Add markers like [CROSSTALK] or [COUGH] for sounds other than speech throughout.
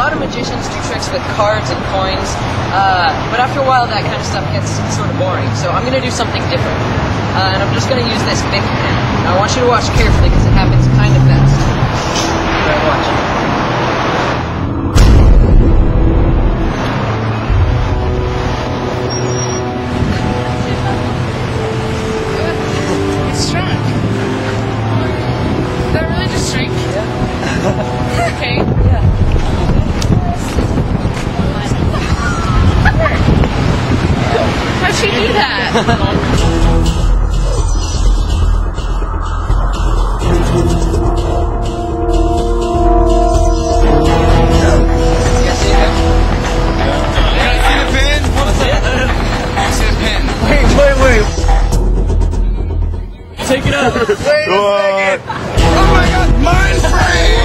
lot of magicians do tricks with cards and coins, uh, but after a while that kind of stuff gets sort of boring. So I'm going to do something different, uh, and I'm just going to use this big hand. I want you to watch carefully because it happens. Wait, wait, wait. Take it up. Wait a second. Oh my god, mind frame!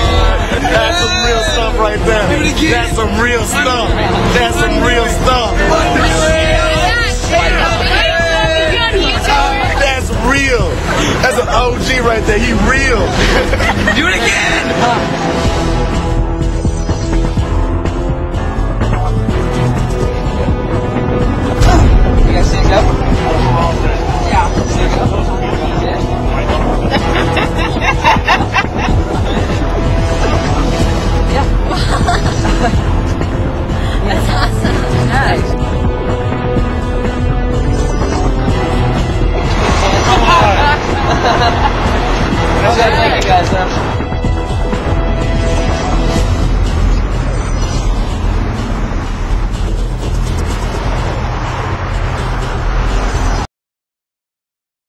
That's some real stuff right there. Do it again. That's some real stuff. That's An OG right there. He real. [LAUGHS]